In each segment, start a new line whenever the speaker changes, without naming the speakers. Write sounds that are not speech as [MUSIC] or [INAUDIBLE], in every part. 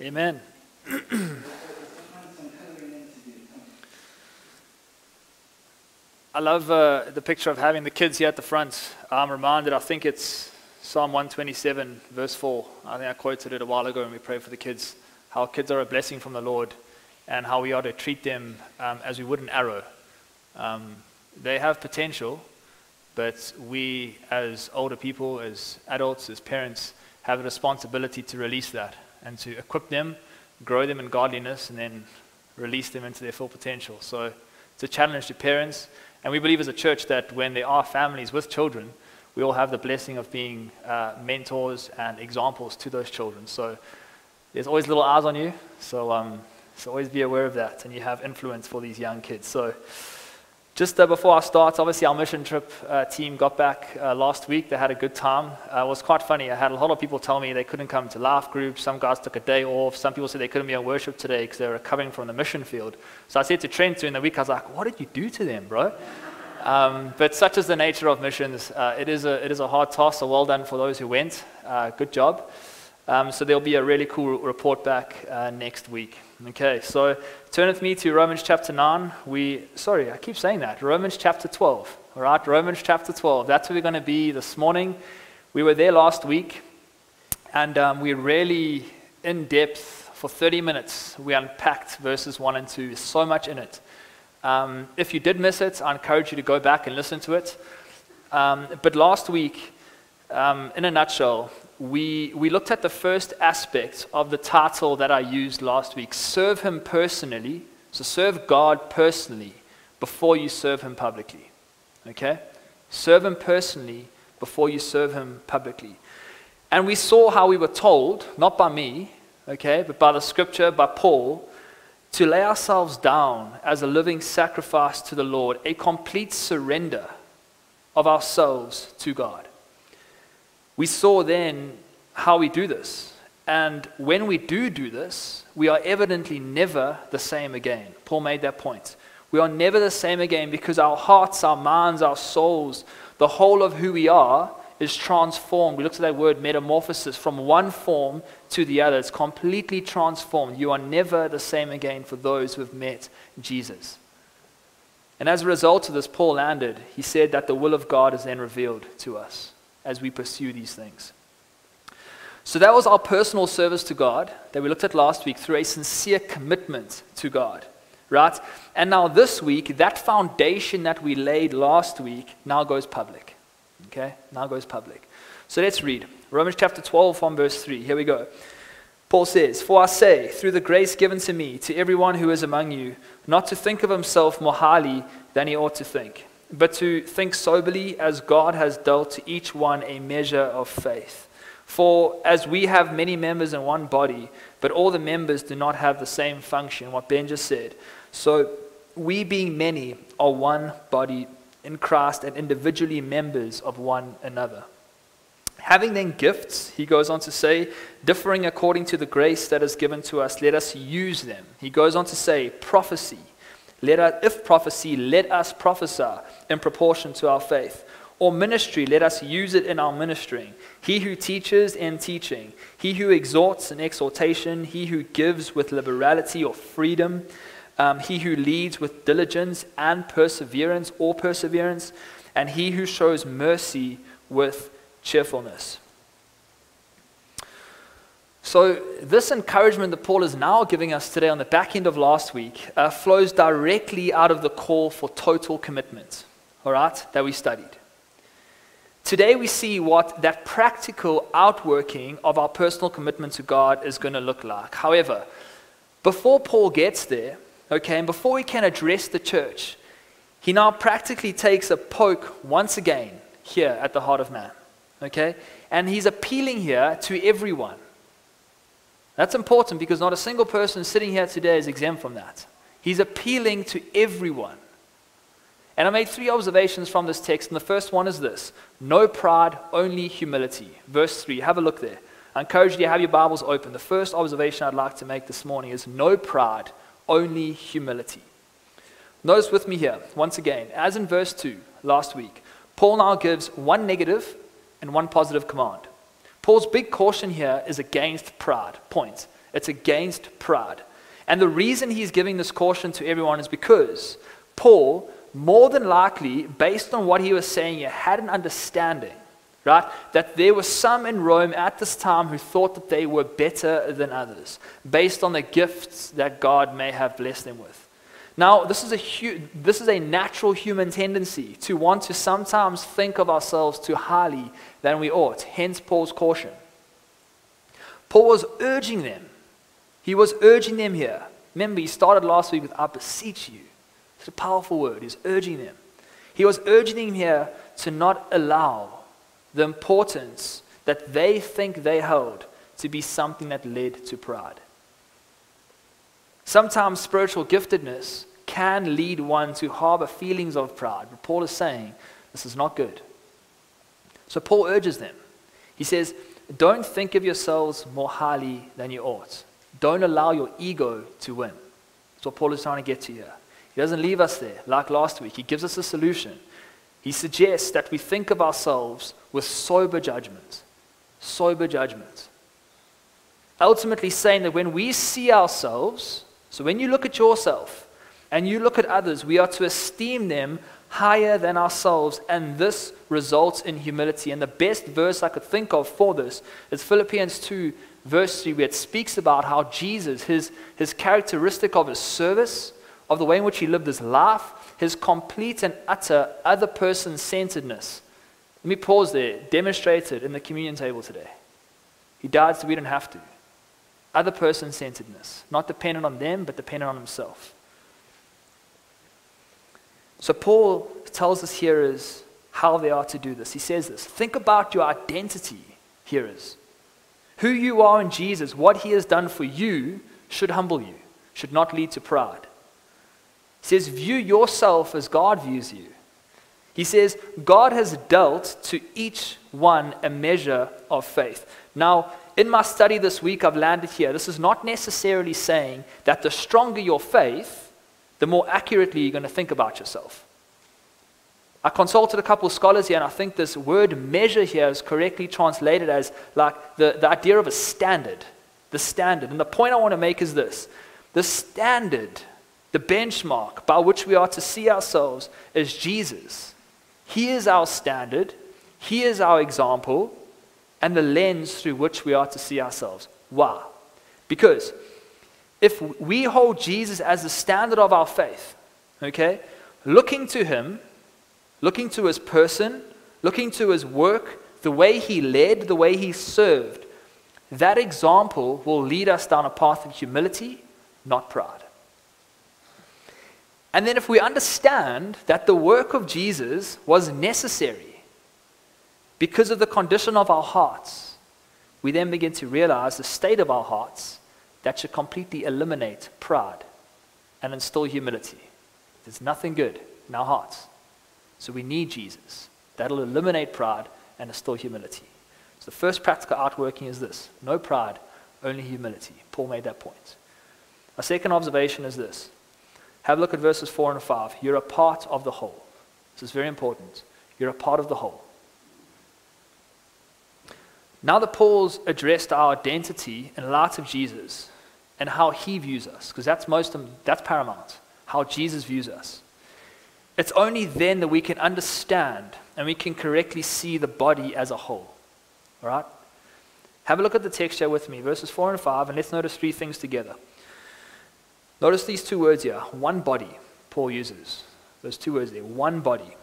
Amen. I love uh, the picture of having the kids here at the front. I'm reminded, I think it's Psalm 127, verse 4. I think I quoted it a while ago when we prayed for the kids. How kids are a blessing from the Lord and how we are to treat them um, as we would an arrow. Um, they have potential, but we, as older people, as adults, as parents, have a responsibility to release that and to equip them, grow them in godliness, and then release them into their full potential. So it's a challenge to parents. And we believe as a church that when there are families with children, we all have the blessing of being uh, mentors and examples to those children. So there's always little eyes on you. So, um, so always be aware of that. And you have influence for these young kids. So just uh, before I start, obviously our mission trip uh, team got back uh, last week. They had a good time. Uh, it was quite funny. I had a lot of people tell me they couldn't come to life groups. Some guys took a day off. Some people said they couldn't be on worship today because they were recovering from the mission field. So I said to Trent during the week, I was like, what did you do to them, bro? Um, but such is the nature of missions. Uh, it, is a, it is a hard task, so well done for those who went. Uh, good job. Um, so there'll be a really cool report back next week. Okay, so turn with me to Romans chapter 9. We, sorry, I keep saying that. Romans chapter 12. All right, Romans chapter 12. That's where we're going to be this morning. We were there last week, and um, we really, in depth, for 30 minutes, we unpacked verses 1 and 2. So much in it. Um, if you did miss it, I encourage you to go back and listen to it. Um, but last week, um, in a nutshell, we, we looked at the first aspect of the title that I used last week serve Him personally. So, serve God personally before you serve Him publicly. Okay? Serve Him personally before you serve Him publicly. And we saw how we were told, not by me, okay, but by the scripture, by Paul, to lay ourselves down as a living sacrifice to the Lord, a complete surrender of ourselves to God. We saw then how we do this. And when we do do this, we are evidently never the same again. Paul made that point. We are never the same again because our hearts, our minds, our souls, the whole of who we are is transformed. We looked at that word metamorphosis from one form to the other. It's completely transformed. You are never the same again for those who have met Jesus. And as a result of this, Paul landed. He said that the will of God is then revealed to us as we pursue these things. So that was our personal service to God that we looked at last week through a sincere commitment to God, right? And now this week, that foundation that we laid last week now goes public. Okay? Now goes public. So let's read Romans chapter 12 from verse 3. Here we go. Paul says, For I say, through the grace given to me, to everyone who is among you, not to think of himself more highly than he ought to think but to think soberly as God has dealt to each one a measure of faith. For as we have many members in one body, but all the members do not have the same function, what Ben just said, so we being many are one body in Christ and individually members of one another. Having then gifts, he goes on to say, differing according to the grace that is given to us, let us use them. He goes on to say, prophecy let us, if prophecy, let us prophesy in proportion to our faith. Or ministry, let us use it in our ministering. He who teaches in teaching, he who exhorts in exhortation, he who gives with liberality or freedom, um, he who leads with diligence and perseverance or perseverance, and he who shows mercy with cheerfulness. So, this encouragement that Paul is now giving us today on the back end of last week uh, flows directly out of the call for total commitment, all right, that we studied. Today, we see what that practical outworking of our personal commitment to God is going to look like. However, before Paul gets there, okay, and before he can address the church, he now practically takes a poke once again here at the heart of man, okay? And he's appealing here to everyone that's important because not a single person sitting here today is exempt from that. He's appealing to everyone. And I made three observations from this text, and the first one is this no pride, only humility. Verse 3, have a look there. I encourage you to have your Bibles open. The first observation I'd like to make this morning is no pride, only humility. Notice with me here, once again, as in verse 2 last week, Paul now gives one negative and one positive command. Paul's big caution here is against pride. Point. It's against pride. And the reason he's giving this caution to everyone is because Paul, more than likely, based on what he was saying, here, had an understanding, right, that there were some in Rome at this time who thought that they were better than others, based on the gifts that God may have blessed them with. Now, this is, a hu- this is a natural human tendency to want to sometimes think of ourselves too highly than we ought, hence Paul's caution. Paul was urging them. He was urging them here. Remember, he started last week with, I beseech you. It's a powerful word. He's urging them. He was urging them here to not allow the importance that they think they hold to be something that led to pride. Sometimes spiritual giftedness can lead one to harbor feelings of pride. But Paul is saying this is not good. So Paul urges them. He says, Don't think of yourselves more highly than you ought. Don't allow your ego to win. That's what Paul is trying to get to here. He doesn't leave us there like last week. He gives us a solution. He suggests that we think of ourselves with sober judgment. Sober judgment. Ultimately, saying that when we see ourselves, so when you look at yourself, and you look at others, we are to esteem them higher than ourselves, and this results in humility. And the best verse I could think of for this is Philippians 2, verse 3, where it speaks about how Jesus, his, his characteristic of his service, of the way in which he lived his life, his complete and utter other person centeredness. Let me pause there, demonstrated in the communion table today. He died so we don't have to. Other person centeredness, not dependent on them, but dependent on himself. So Paul tells us hearers how they are to do this. He says this Think about your identity, hearers. Who you are in Jesus, what he has done for you, should humble you, should not lead to pride. He says, View yourself as God views you. He says, God has dealt to each one a measure of faith. Now, in my study this week, I've landed here. This is not necessarily saying that the stronger your faith, the more accurately you're going to think about yourself. I consulted a couple of scholars here, and I think this word measure here is correctly translated as like the, the idea of a standard. The standard. And the point I want to make is this the standard, the benchmark by which we are to see ourselves is Jesus. He is our standard, He is our example, and the lens through which we are to see ourselves. Why? Because if we hold Jesus as the standard of our faith, okay, looking to him, looking to his person, looking to his work, the way he led, the way he served, that example will lead us down a path of humility, not pride. And then, if we understand that the work of Jesus was necessary because of the condition of our hearts, we then begin to realize the state of our hearts that should completely eliminate pride and instill humility. There's nothing good in our hearts. So we need Jesus. That'll eliminate pride and instill humility. So the first practical outworking is this no pride, only humility. Paul made that point. A second observation is this have a look at verses 4 and 5. You're a part of the whole. This is very important. You're a part of the whole. Now that Paul's addressed our identity in light of Jesus and how he views us, because that's most that's paramount, how Jesus views us. It's only then that we can understand and we can correctly see the body as a whole. All right? Have a look at the text here with me, verses 4 and 5, and let's notice three things together. Notice these two words here one body, Paul uses. Those two words there, one body.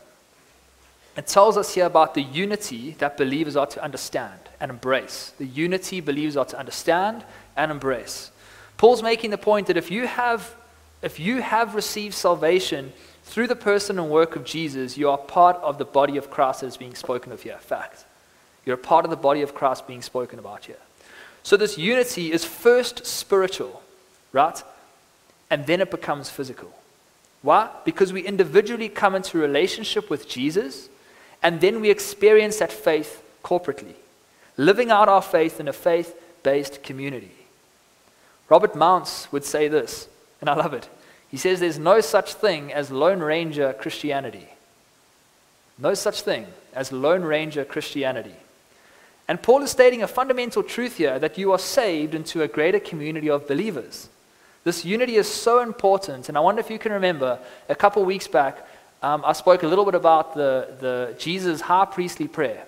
It tells us here about the unity that believers are to understand and embrace. The unity believers are to understand and embrace. Paul's making the point that if you have, if you have received salvation through the person and work of Jesus, you are part of the body of Christ that is being spoken of here. Fact. You're a part of the body of Christ being spoken about here. So this unity is first spiritual, right? And then it becomes physical. Why? Because we individually come into relationship with Jesus and then we experience that faith corporately, living out our faith in a faith based community. Robert Mounce would say this, and I love it. He says there's no such thing as Lone Ranger Christianity. No such thing as Lone Ranger Christianity. And Paul is stating a fundamental truth here that you are saved into a greater community of believers. This unity is so important, and I wonder if you can remember a couple weeks back, um, I spoke a little bit about the, the Jesus high priestly prayer.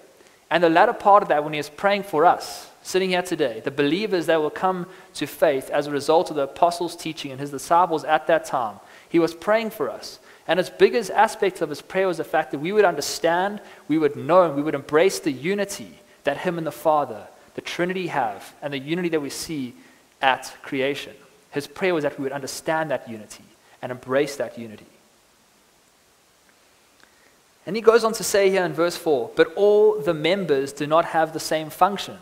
And the latter part of that, when he was praying for us, sitting here today, the believers that will come to faith as a result of the apostles' teaching and his disciples at that time, he was praying for us. And his biggest aspect of his prayer was the fact that we would understand, we would know, and we would embrace the unity that him and the Father, the Trinity, have, and the unity that we see at creation. His prayer was that we would understand that unity and embrace that unity. And he goes on to say here in verse 4 but all the members do not have the same function.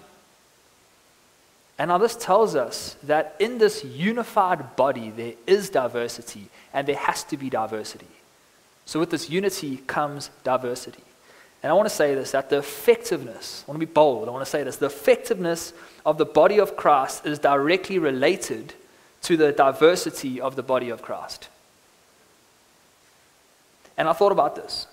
And now this tells us that in this unified body, there is diversity, and there has to be diversity. So with this unity comes diversity. And I want to say this that the effectiveness, I want to be bold, I want to say this the effectiveness of the body of Christ is directly related to the diversity of the body of Christ. And I thought about this.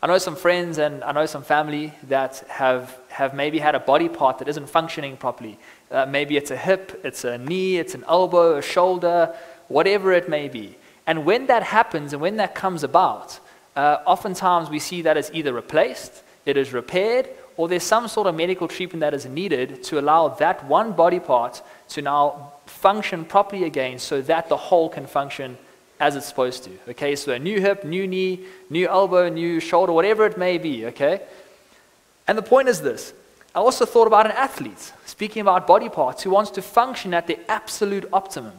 I know some friends and I know some family that have, have maybe had a body part that isn't functioning properly. Uh, maybe it's a hip, it's a knee, it's an elbow, a shoulder, whatever it may be. And when that happens and when that comes about, uh, oftentimes we see that it's either replaced, it is repaired, or there's some sort of medical treatment that is needed to allow that one body part to now function properly again so that the whole can function as it's supposed to. Okay, so a new hip, new knee, new elbow, new shoulder, whatever it may be. Okay, and the point is this I also thought about an athlete, speaking about body parts, who wants to function at the absolute optimum.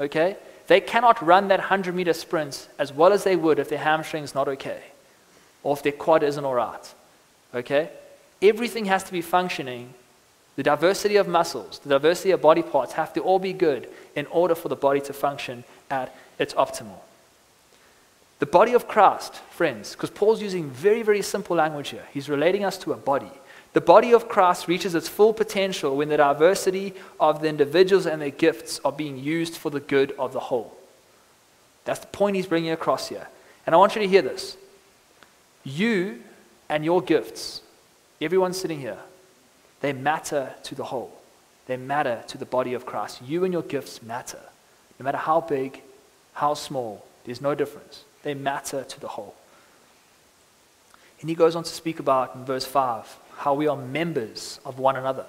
Okay, they cannot run that 100 meter sprint as well as they would if their hamstring's not okay or if their quad isn't all right. Okay, everything has to be functioning. The diversity of muscles, the diversity of body parts have to all be good in order for the body to function at it's optimal. The body of Christ, friends, because Paul's using very, very simple language here. He's relating us to a body. The body of Christ reaches its full potential when the diversity of the individuals and their gifts are being used for the good of the whole. That's the point he's bringing across here. And I want you to hear this. You and your gifts, everyone sitting here, they matter to the whole. They matter to the body of Christ. You and your gifts matter. No matter how big how small, there's no difference. They matter to the whole. And he goes on to speak about in verse 5 how we are members of one another.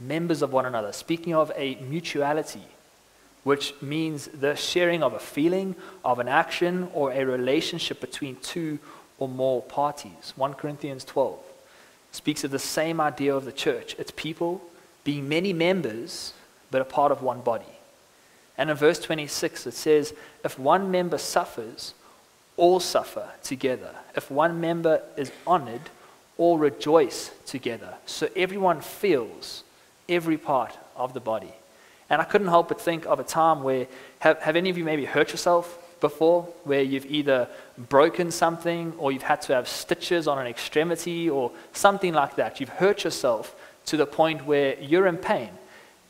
Members of one another. Speaking of a mutuality, which means the sharing of a feeling, of an action, or a relationship between two or more parties. 1 Corinthians 12 speaks of the same idea of the church. It's people being many members, but a part of one body. And in verse 26, it says, If one member suffers, all suffer together. If one member is honored, all rejoice together. So everyone feels every part of the body. And I couldn't help but think of a time where, have, have any of you maybe hurt yourself before, where you've either broken something or you've had to have stitches on an extremity or something like that? You've hurt yourself to the point where you're in pain.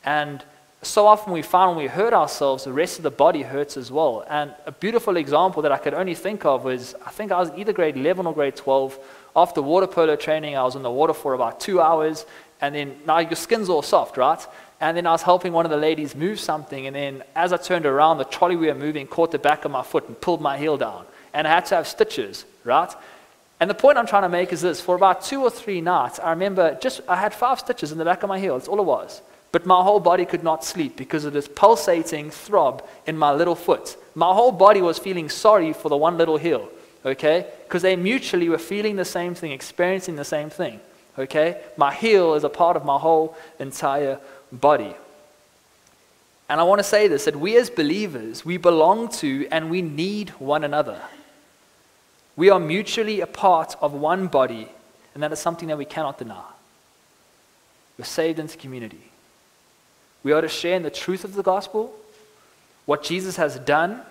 And so often we find when we hurt ourselves, the rest of the body hurts as well. And a beautiful example that I could only think of was I think I was either grade 11 or grade 12. After water polo training, I was in the water for about two hours. And then now your skin's all soft, right? And then I was helping one of the ladies move something. And then as I turned around, the trolley we were moving caught the back of my foot and pulled my heel down. And I had to have stitches, right? And the point I'm trying to make is this for about two or three nights, I remember just I had five stitches in the back of my heel. That's all it was. But my whole body could not sleep because of this pulsating throb in my little foot. My whole body was feeling sorry for the one little heel, okay? Because they mutually were feeling the same thing, experiencing the same thing, okay? My heel is a part of my whole entire body. And I want to say this that we as believers, we belong to and we need one another. We are mutually a part of one body, and that is something that we cannot deny. We're saved into community. We are to share in the truth of the gospel, what Jesus has done,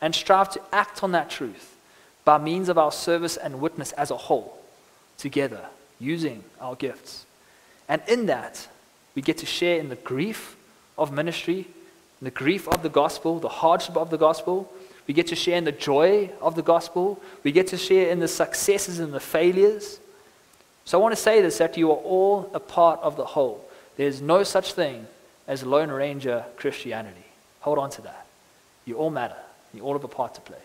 and strive to act on that truth by means of our service and witness as a whole, together, using our gifts. And in that, we get to share in the grief of ministry, the grief of the gospel, the hardship of the gospel. We get to share in the joy of the gospel. We get to share in the successes and the failures. So I want to say this that you are all a part of the whole. There's no such thing as a Lone Ranger Christianity. Hold on to that. You all matter. You all have a part to play.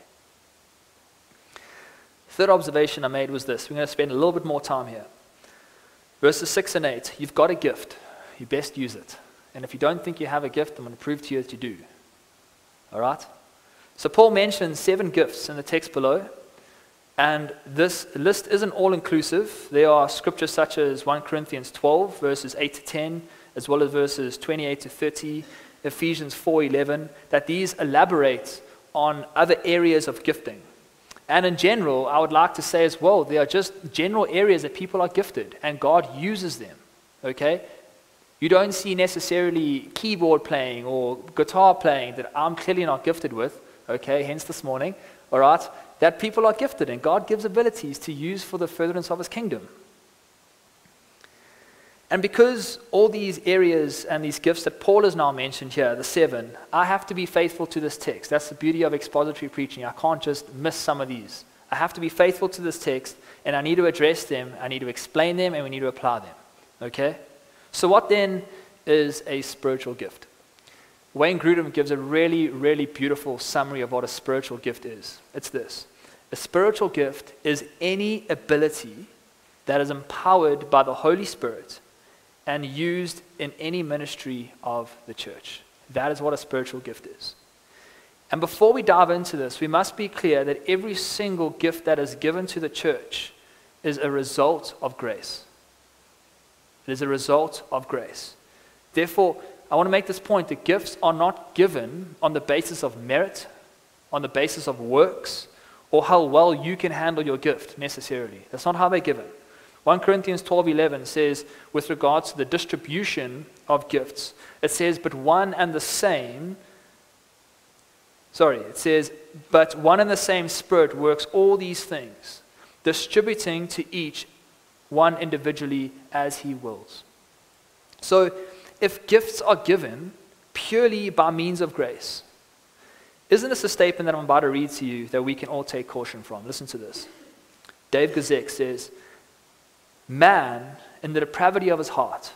Third observation I made was this. We're going to spend a little bit more time here. Verses 6 and 8. You've got a gift. You best use it. And if you don't think you have a gift, I'm going to prove to you that you do. All right? So Paul mentions seven gifts in the text below. And this list isn't all inclusive. There are scriptures such as 1 Corinthians 12, verses 8 to 10, as well as verses 28 to 30, Ephesians 4:11, that these elaborate on other areas of gifting. And in general, I would like to say as well, they are just general areas that people are gifted and God uses them. Okay? You don't see necessarily keyboard playing or guitar playing that I'm clearly not gifted with, okay, hence this morning, all right, that people are gifted and God gives abilities to use for the furtherance of his kingdom. And because all these areas and these gifts that Paul has now mentioned here, the seven, I have to be faithful to this text. That's the beauty of expository preaching. I can't just miss some of these. I have to be faithful to this text, and I need to address them, I need to explain them, and we need to apply them. Okay? So, what then is a spiritual gift? Wayne Grudem gives a really, really beautiful summary of what a spiritual gift is. It's this A spiritual gift is any ability that is empowered by the Holy Spirit and used in any ministry of the church. That is what a spiritual gift is. And before we dive into this, we must be clear that every single gift that is given to the church is a result of grace. It is a result of grace. Therefore, I want to make this point that gifts are not given on the basis of merit, on the basis of works, or how well you can handle your gift necessarily. That's not how they're given. 1 Corinthians 12:11 says with regards to the distribution of gifts it says but one and the same sorry it says but one and the same spirit works all these things distributing to each one individually as he wills. So if gifts are given purely by means of grace isn't this a statement that I'm about to read to you that we can all take caution from? Listen to this. Dave Gazek says man, in the depravity of his heart,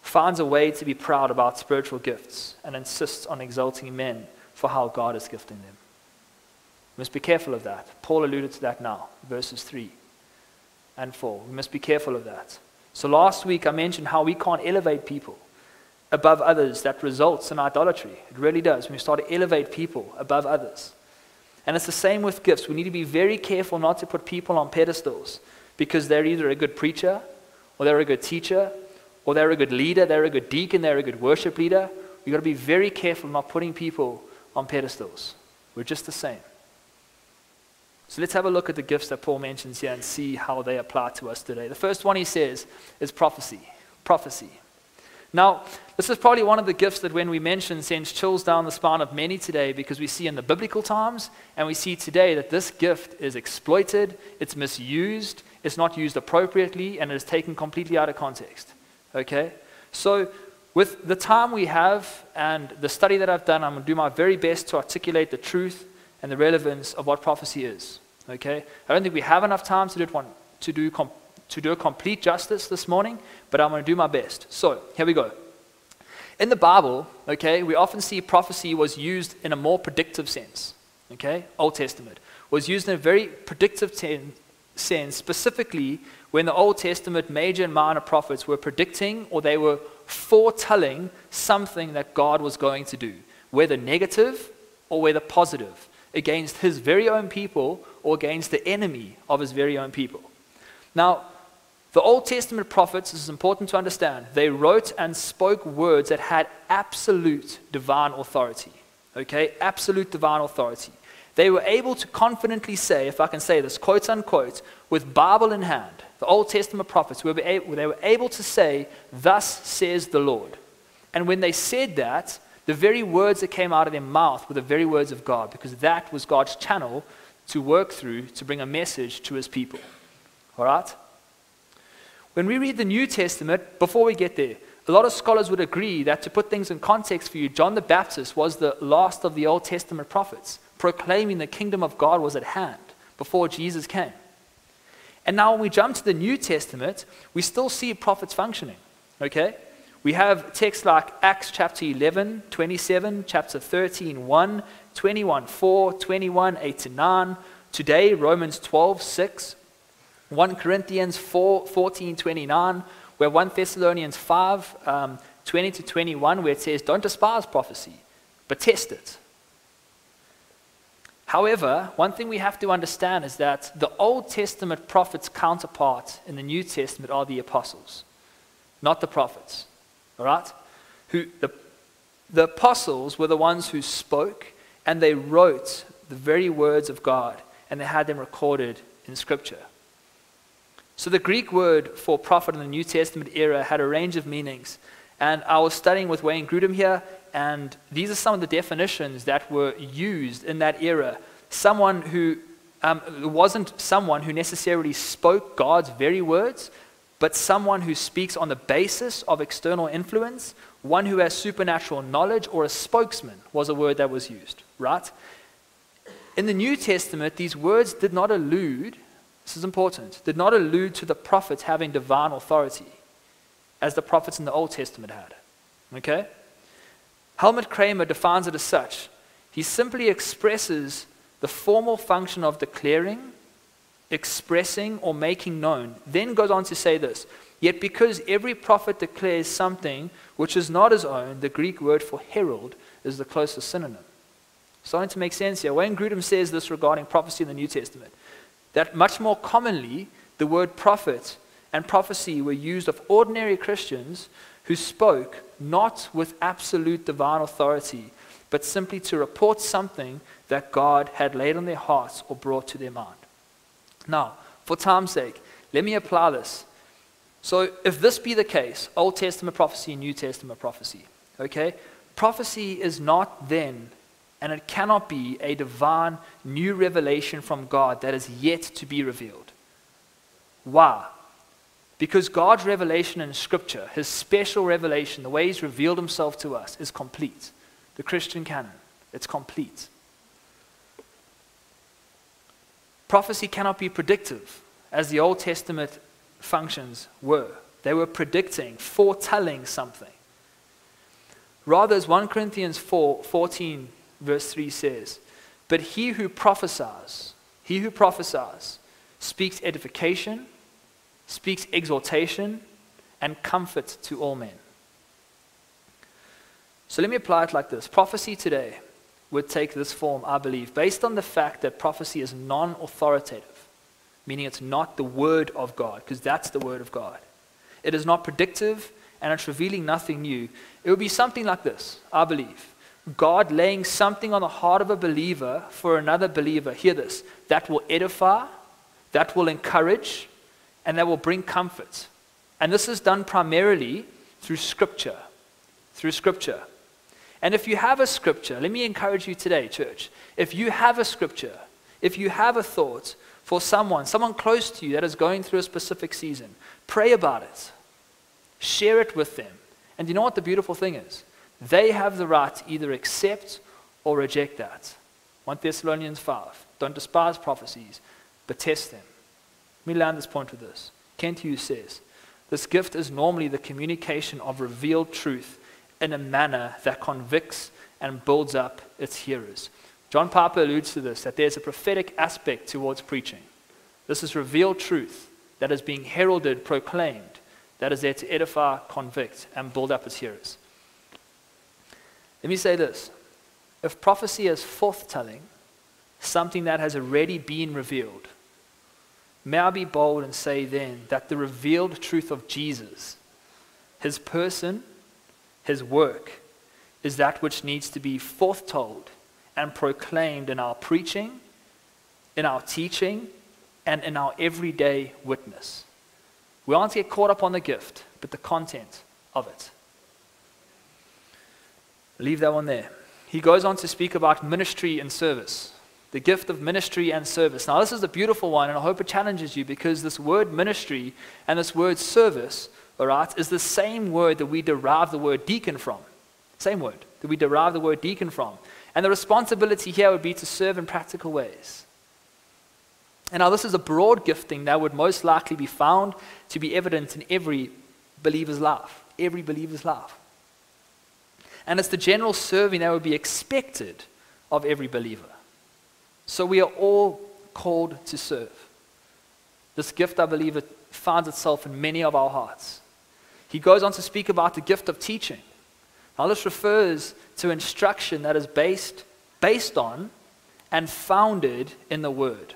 finds a way to be proud about spiritual gifts and insists on exalting men for how God is gifting them. We must be careful of that. Paul alluded to that now, verses 3 and 4. We must be careful of that. So last week I mentioned how we can't elevate people above others. That results in idolatry. It really does. When we start to elevate people above others. And it's the same with gifts. We need to be very careful not to put people on pedestals because they're either a good preacher, or they're a good teacher, or they're a good leader, they're a good deacon, they're a good worship leader. We've got to be very careful not putting people on pedestals. We're just the same. So let's have a look at the gifts that Paul mentions here and see how they apply to us today. The first one he says is prophecy. Prophecy. Now, this is probably one of the gifts that when we mention sends chills down the spine of many today because we see in the biblical times and we see today that this gift is exploited, it's misused, it's not used appropriately, and it is taken completely out of context. Okay? So, with the time we have and the study that I've done, I'm going to do my very best to articulate the truth and the relevance of what prophecy is. Okay? I don't think we have enough time to do, one, to do, com, to do a complete justice this morning, but I'm going to do my best. So, here we go. In the Bible, okay, we often see prophecy was used in a more predictive sense. Okay? Old Testament was used in a very predictive ten, sense, specifically when the Old Testament major and minor prophets were predicting or they were foretelling something that God was going to do, whether negative or whether positive, against his very own people or against the enemy of his very own people. Now, the Old Testament prophets, this is important to understand, they wrote and spoke words that had absolute divine authority. Okay? Absolute divine authority. They were able to confidently say, if I can say this, quote unquote, with Bible in hand, the Old Testament prophets, they were able to say, Thus says the Lord. And when they said that, the very words that came out of their mouth were the very words of God, because that was God's channel to work through to bring a message to his people. All right? When we read the New Testament, before we get there, a lot of scholars would agree that to put things in context for you, John the Baptist was the last of the Old Testament prophets proclaiming the kingdom of God was at hand before Jesus came. And now when we jump to the New Testament, we still see prophets functioning. Okay? We have texts like Acts chapter 11, 27, chapter 13, 1, 21, 4, 21, 8 to 9. Today, Romans 12, 6, 1 Corinthians 4, 14, 29, where 1 Thessalonians 5, um, 20 to 21, where it says, Don't despise prophecy, but test it. However, one thing we have to understand is that the Old Testament prophets' counterpart in the New Testament are the apostles, not the prophets. All right? Who, the, the apostles were the ones who spoke and they wrote the very words of God and they had them recorded in Scripture. So the Greek word for prophet in the New Testament era had a range of meanings. And I was studying with Wayne Grudem here, and these are some of the definitions that were used in that era. Someone who um, wasn't someone who necessarily spoke God's very words, but someone who speaks on the basis of external influence, one who has supernatural knowledge, or a spokesman was a word that was used, right? In the New Testament, these words did not allude this is important, did not allude to the prophets having divine authority, as the prophets in the Old Testament had. Okay? Helmut Kramer defines it as such. He simply expresses the formal function of declaring, expressing, or making known. Then goes on to say this Yet because every prophet declares something which is not his own, the Greek word for herald is the closest synonym. Starting to make sense here. Wayne Grudem says this regarding prophecy in the New Testament that much more commonly the word prophet and prophecy were used of ordinary Christians who spoke not with absolute divine authority, but simply to report something that God had laid on their hearts or brought to their mind. Now, for time's sake, let me apply this. So, if this be the case, Old Testament prophecy, New Testament prophecy, okay? Prophecy is not then and it cannot be a divine new revelation from God that is yet to be revealed. Why? Because God's revelation in Scripture, his special revelation, the way he's revealed himself to us, is complete. The Christian canon, it's complete. Prophecy cannot be predictive, as the Old Testament functions were. They were predicting, foretelling something. Rather, as 1 Corinthians 4 14 verse 3 says, But he who prophesies, he who prophesies, speaks edification, speaks exhortation, and comfort to all men. So let me apply it like this prophecy today would take this form, I believe, based on the fact that prophecy is non authoritative, meaning it's not the word of God, because that's the word of God. It is not predictive and it's revealing nothing new. It would be something like this, I believe. God laying something on the heart of a believer for another believer, hear this, that will edify, that will encourage, and that will bring comfort. And this is done primarily through Scripture. Through Scripture. And if you have a Scripture, let me encourage you today, church. If you have a Scripture, if you have a thought for someone, someone close to you that is going through a specific season, pray about it. Share it with them. And you know what the beautiful thing is? They have the right to either accept or reject that. 1 Thessalonians 5. Don't despise prophecies, but test them. Let me land this point with this. Kent Hughes says, This gift is normally the communication of revealed truth in a manner that convicts and builds up its hearers. John Piper alludes to this, that there's a prophetic aspect towards preaching. This is revealed truth that is being heralded, proclaimed, that is there to edify, convict, and build up its hearers. Let me say this if prophecy is forthtelling, something that has already been revealed, may I be bold and say then that the revealed truth of Jesus, his person, his work, is that which needs to be forthtold and proclaimed in our preaching, in our teaching, and in our everyday witness. We aren't get caught up on the gift, but the content of it. Leave that one there. He goes on to speak about ministry and service. The gift of ministry and service. Now, this is a beautiful one, and I hope it challenges you because this word ministry and this word service, all right, is the same word that we derive the word deacon from. Same word that we derive the word deacon from. And the responsibility here would be to serve in practical ways. And now, this is a broad gifting that would most likely be found to be evident in every believer's life. Every believer's life. And it's the general serving that would be expected of every believer. So we are all called to serve. This gift, I believe, it finds itself in many of our hearts. He goes on to speak about the gift of teaching. Now, this refers to instruction that is based, based on and founded in the Word.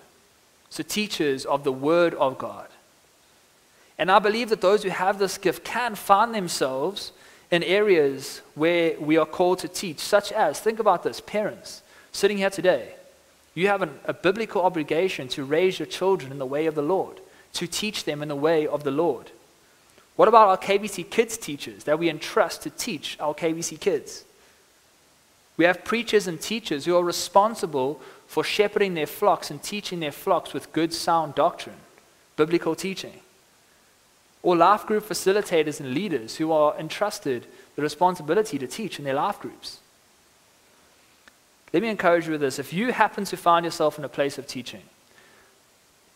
So, teachers of the Word of God. And I believe that those who have this gift can find themselves in areas where we are called to teach, such as, think about this, parents sitting here today. You have an, a biblical obligation to raise your children in the way of the Lord, to teach them in the way of the Lord. What about our KBC kids teachers that we entrust to teach our KBC kids? We have preachers and teachers who are responsible for shepherding their flocks and teaching their flocks with good, sound doctrine, biblical teaching. Or life group facilitators and leaders who are entrusted the responsibility to teach in their life groups. Let me encourage you with this. If you happen to find yourself in a place of teaching,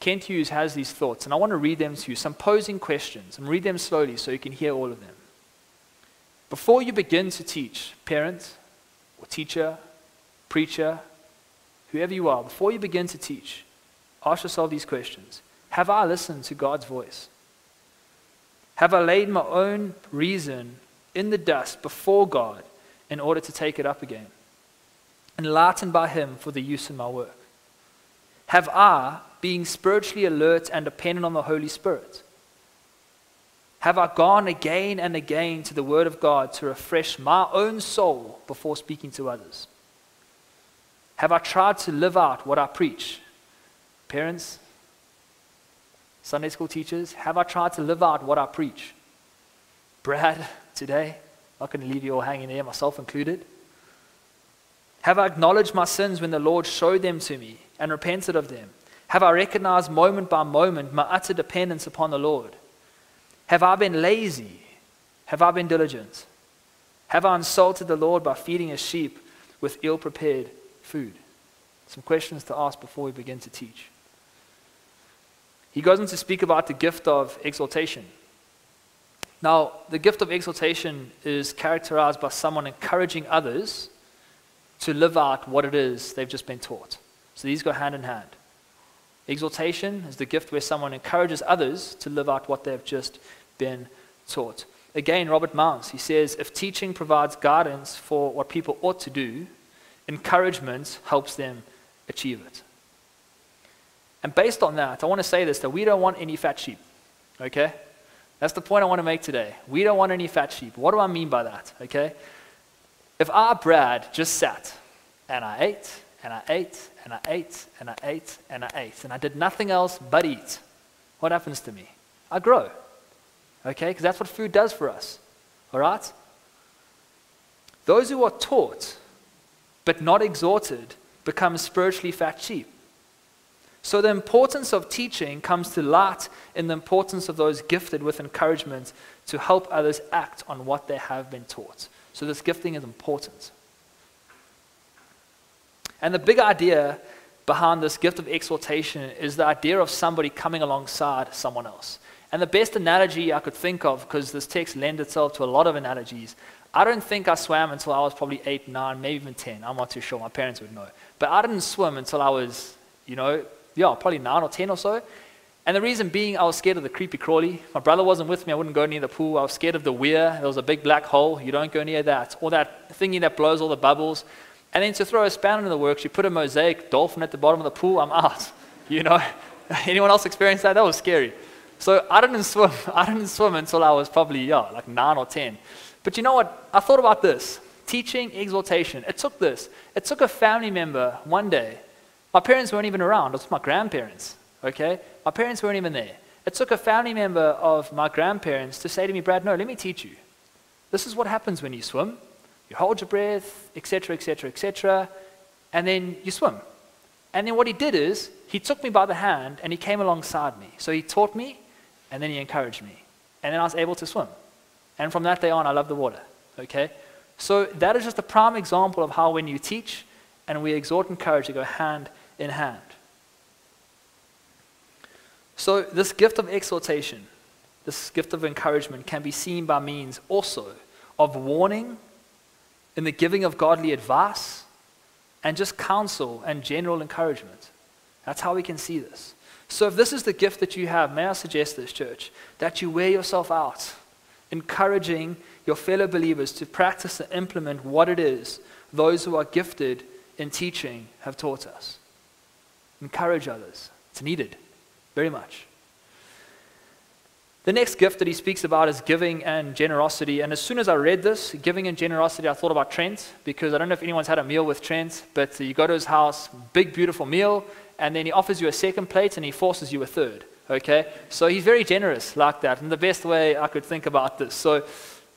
Kent Hughes has these thoughts, and I want to read them to you, some posing questions, and read them slowly so you can hear all of them. Before you begin to teach, parent or teacher, preacher, whoever you are, before you begin to teach, ask yourself these questions Have I listened to God's voice? Have I laid my own reason in the dust before God in order to take it up again? Enlightened by Him for the use in my work? Have I being spiritually alert and dependent on the Holy Spirit? Have I gone again and again to the Word of God to refresh my own soul before speaking to others? Have I tried to live out what I preach? Parents, Sunday school teachers, have I tried to live out what I preach? Brad, today, not going to leave you all hanging there, myself included. Have I acknowledged my sins when the Lord showed them to me and repented of them? Have I recognized moment by moment my utter dependence upon the Lord? Have I been lazy? Have I been diligent? Have I insulted the Lord by feeding his sheep with ill prepared food? Some questions to ask before we begin to teach. He goes on to speak about the gift of exhortation. Now, the gift of exhortation is characterized by someone encouraging others to live out what it is they've just been taught. So these go hand in hand. Exhortation is the gift where someone encourages others to live out what they've just been taught. Again, Robert Mounce, he says, if teaching provides guidance for what people ought to do, encouragement helps them achieve it. And based on that, I want to say this that we don't want any fat sheep. Okay? That's the point I want to make today. We don't want any fat sheep. What do I mean by that? Okay? If our Brad just sat and I ate and I ate and I ate and I ate and I ate and I did nothing else but eat, what happens to me? I grow. Okay? Because that's what food does for us. All right? Those who are taught but not exhorted become spiritually fat sheep. So the importance of teaching comes to light in the importance of those gifted with encouragement to help others act on what they have been taught. So this gifting is important. And the big idea behind this gift of exhortation is the idea of somebody coming alongside someone else. And the best analogy I could think of, because this text lends itself to a lot of analogies, I don't think I swam until I was probably eight, nine, maybe even 10. I'm not too sure. My parents would know. But I didn't swim until I was, you know, yeah, probably nine or 10 or so. And the reason being, I was scared of the creepy crawly. My brother wasn't with me. I wouldn't go near the pool. I was scared of the weir. There was a big black hole. You don't go near that. Or that thingy that blows all the bubbles. And then to throw a spanner in the works, you put a mosaic dolphin at the bottom of the pool, I'm out. [LAUGHS] You know? [LAUGHS] Anyone else experience that? That was scary. So I didn't swim. [LAUGHS] I didn't swim until I was probably, yeah, like nine or 10. But you know what? I thought about this teaching exhortation. It took this. It took a family member one day. My parents weren't even around. It was my grandparents. Okay? My parents weren't even there. It took a family member of my grandparents to say to me, Brad, no, let me teach you. This is what happens when you swim you hold your breath, etc., etc., etc., and then you swim. And then what he did is he took me by the hand and he came alongside me. So he taught me and then he encouraged me. And then I was able to swim. And from that day on, I love the water. Okay? So that is just a prime example of how when you teach and we exhort and encourage, to go hand in hand. So, this gift of exhortation, this gift of encouragement, can be seen by means also of warning, in the giving of godly advice, and just counsel and general encouragement. That's how we can see this. So, if this is the gift that you have, may I suggest this, church, that you wear yourself out, encouraging your fellow believers to practice and implement what it is those who are gifted in teaching have taught us. Encourage others. It's needed, very much. The next gift that he speaks about is giving and generosity. And as soon as I read this, giving and generosity, I thought about Trent because I don't know if anyone's had a meal with Trent, but you go to his house, big, beautiful meal, and then he offers you a second plate and he forces you a third. Okay? So he's very generous like that. And the best way I could think about this. So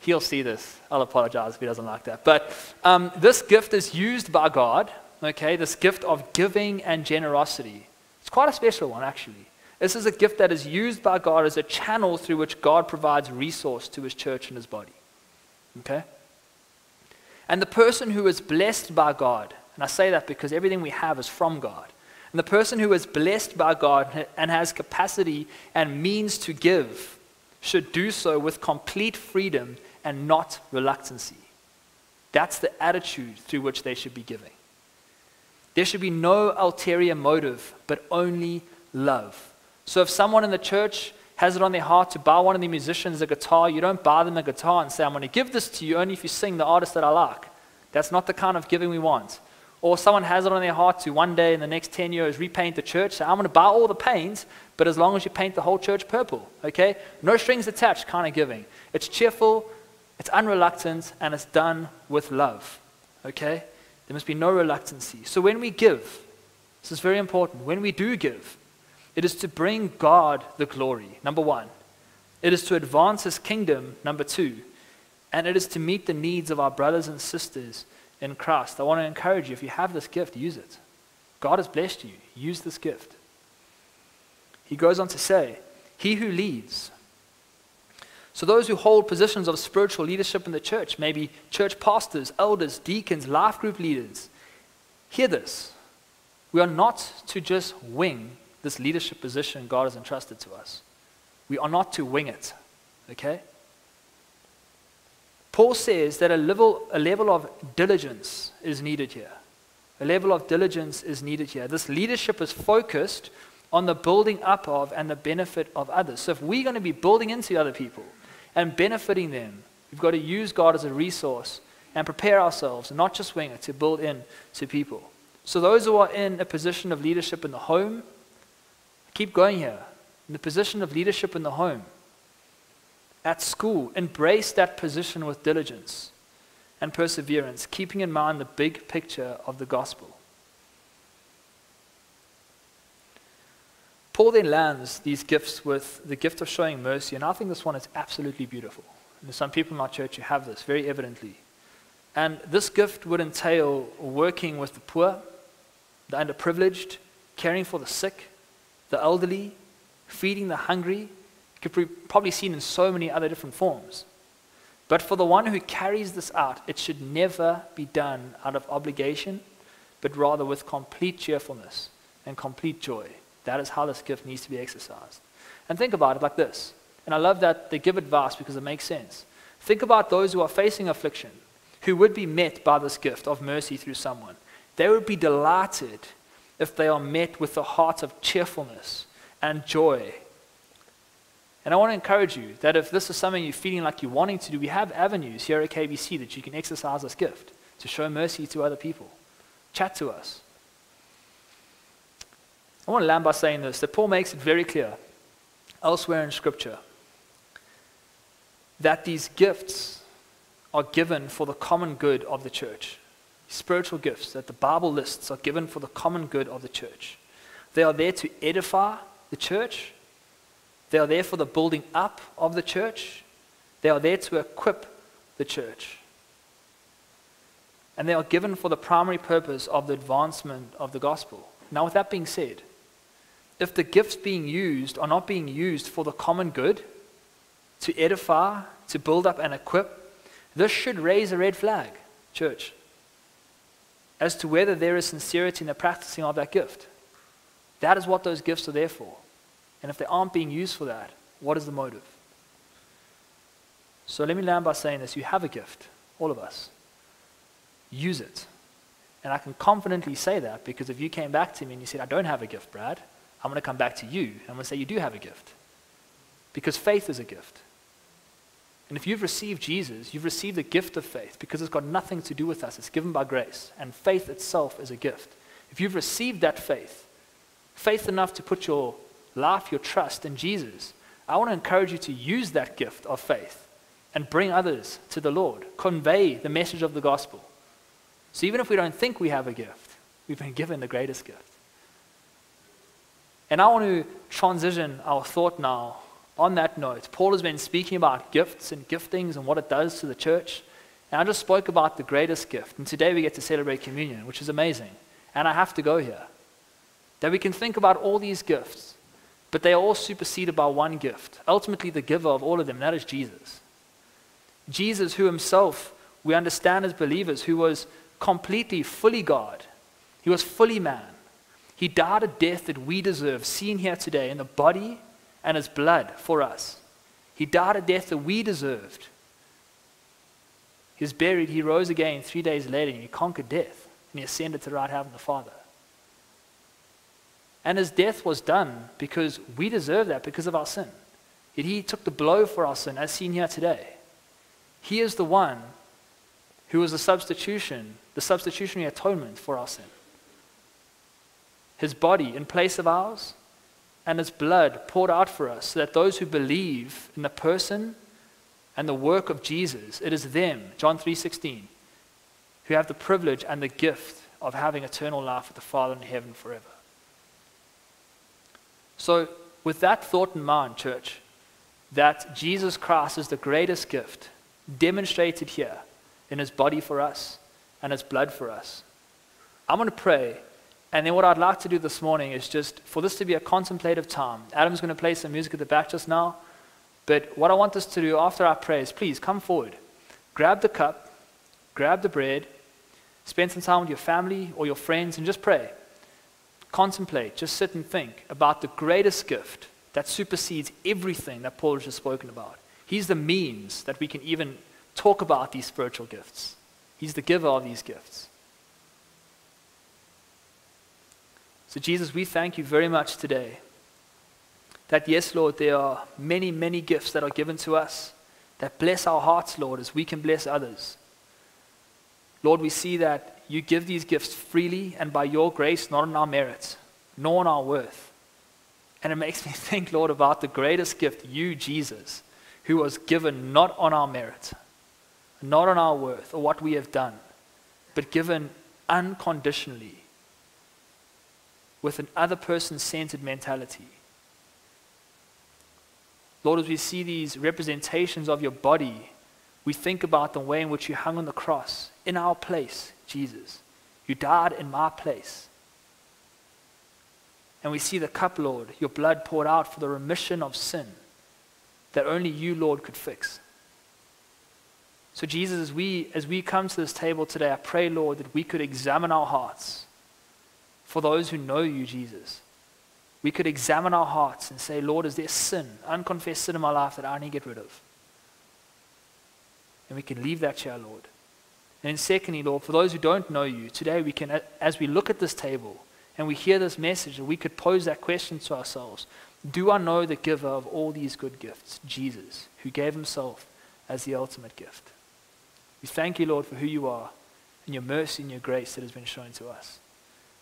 he'll see this. I'll apologize if he doesn't like that. But um, this gift is used by God, okay? This gift of giving and generosity. It's quite a special one, actually. This is a gift that is used by God as a channel through which God provides resource to his church and his body. Okay? And the person who is blessed by God, and I say that because everything we have is from God. And the person who is blessed by God and has capacity and means to give should do so with complete freedom and not reluctancy. That's the attitude through which they should be giving. There should be no ulterior motive, but only love. So if someone in the church has it on their heart to buy one of the musicians a guitar, you don't buy them a guitar and say, I'm going to give this to you only if you sing the artist that I like. That's not the kind of giving we want. Or someone has it on their heart to one day in the next 10 years repaint the church. I'm going to buy all the paint, but as long as you paint the whole church purple, okay? No strings attached kind of giving. It's cheerful, it's unreluctant, and it's done with love, okay? There must be no reluctancy. So when we give, this is very important. When we do give, it is to bring God the glory, number one. It is to advance his kingdom, number two. And it is to meet the needs of our brothers and sisters in Christ. I want to encourage you if you have this gift, use it. God has blessed you. Use this gift. He goes on to say, He who leads. So, those who hold positions of spiritual leadership in the church, maybe church pastors, elders, deacons, life group leaders, hear this. We are not to just wing this leadership position God has entrusted to us. We are not to wing it. Okay? Paul says that a level, a level of diligence is needed here. A level of diligence is needed here. This leadership is focused on the building up of and the benefit of others. So if we're going to be building into other people and benefiting them, we've got to use God as a resource and prepare ourselves, not just wing it, to build in to people. So those who are in a position of leadership in the home, keep going here. In the position of leadership in the home, at school, embrace that position with diligence and perseverance, keeping in mind the big picture of the gospel. Paul then lands these gifts with the gift of showing mercy, and I think this one is absolutely beautiful. And some people in our church who have this very evidently. And this gift would entail working with the poor, the underprivileged, caring for the sick, the elderly, feeding the hungry, It could be probably seen in so many other different forms. But for the one who carries this out, it should never be done out of obligation, but rather with complete cheerfulness and complete joy. That is how this gift needs to be exercised. And think about it like this. And I love that they give advice because it makes sense. Think about those who are facing affliction, who would be met by this gift of mercy through someone. They would be delighted if they are met with a heart of cheerfulness and joy and I want to encourage you that if this is something you're feeling like you're wanting to do, we have avenues here at KBC that you can exercise this gift to show mercy to other people. Chat to us. I want to land by saying this that Paul makes it very clear elsewhere in Scripture that these gifts are given for the common good of the church. Spiritual gifts that the Bible lists are given for the common good of the church. They are there to edify the church they are there for the building up of the church. They are there to equip the church. And they are given for the primary purpose of the advancement of the gospel. Now, with that being said, if the gifts being used are not being used for the common good, to edify, to build up and equip, this should raise a red flag, church, as to whether there is sincerity in the practicing of that gift. That is what those gifts are there for. And if they aren't being used for that, what is the motive? So let me land by saying this you have a gift, all of us. Use it. And I can confidently say that because if you came back to me and you said, I don't have a gift, Brad, I'm going to come back to you. I'm going to say, You do have a gift. Because faith is a gift. And if you've received Jesus, you've received the gift of faith because it's got nothing to do with us. It's given by grace. And faith itself is a gift. If you've received that faith, faith enough to put your life, your trust in Jesus, I want to encourage you to use that gift of faith and bring others to the Lord. Convey the message of the gospel. So even if we don't think we have a gift, we've been given the greatest gift. And I want to transition our thought now on that note. Paul has been speaking about gifts and giftings and what it does to the church. And I just spoke about the greatest gift. And today we get to celebrate communion, which is amazing. And I have to go here. That we can think about all these gifts, but they are all superseded by one gift. Ultimately, the giver of all of them, and that is Jesus. Jesus, who himself, we understand as believers, who was completely, fully God, he was fully man. He died a death that we deserve, seen here today in the body and his blood for us. He died a death that we deserved. He was buried, he rose again three days later, and he conquered death, and he ascended to the right hand of the Father. And his death was done because we deserve that because of our sin. Yet he took the blow for our sin, as seen here today. He is the one who was the substitution, the substitutionary atonement for our sin his body in place of ours, and his blood poured out for us, so that those who believe in the person and the work of Jesus, it is them, John 3:16, who have the privilege and the gift of having eternal life with the Father in heaven forever. So, with that thought in mind, church, that Jesus Christ is the greatest gift demonstrated here in his body for us and his blood for us. I'm going to pray and then what I'd like to do this morning is just for this to be a contemplative time. Adam's going to play some music at the back just now. But what I want us to do after our prayers, please come forward. Grab the cup, grab the bread, spend some time with your family or your friends and just pray. Contemplate, just sit and think about the greatest gift that supersedes everything that Paul has just spoken about. He's the means that we can even talk about these spiritual gifts. He's the giver of these gifts. So, Jesus, we thank you very much today that, yes, Lord, there are many, many gifts that are given to us that bless our hearts, Lord, as we can bless others. Lord, we see that you give these gifts freely and by your grace, not on our merits, nor on our worth. And it makes [LAUGHS] me think, Lord, about the greatest gift, you, Jesus, who was given not on our merit, not on our worth or what we have done, but given unconditionally with an other person centered mentality. Lord, as we see these representations of your body, we think about the way in which you hung on the cross in our place, Jesus. You died in my place. And we see the cup, Lord, your blood poured out for the remission of sin that only you, Lord, could fix. So, Jesus, as we, as we come to this table today, I pray, Lord, that we could examine our hearts for those who know you, Jesus. We could examine our hearts and say, Lord, is there sin, unconfessed sin in my life that I need to get rid of? And we can leave that here, Lord. And secondly, Lord, for those who don't know you, today we can, as we look at this table and we hear this message, we could pose that question to ourselves Do I know the giver of all these good gifts, Jesus, who gave himself as the ultimate gift? We thank you, Lord, for who you are and your mercy and your grace that has been shown to us.